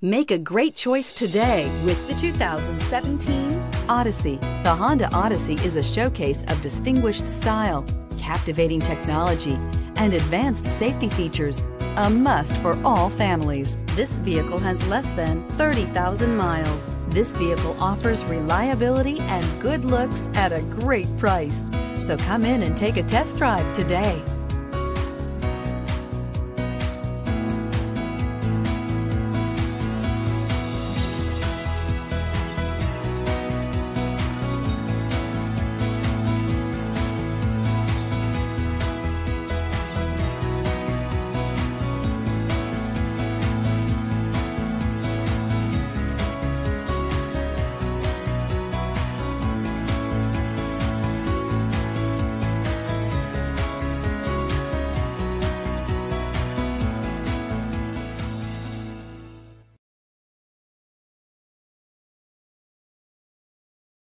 Make a great choice today with the 2017 Odyssey. The Honda Odyssey is a showcase of distinguished style, captivating technology, and advanced safety features. A must for all families. This vehicle has less than 30,000 miles. This vehicle offers reliability and good looks at a great price. So come in and take a test drive today.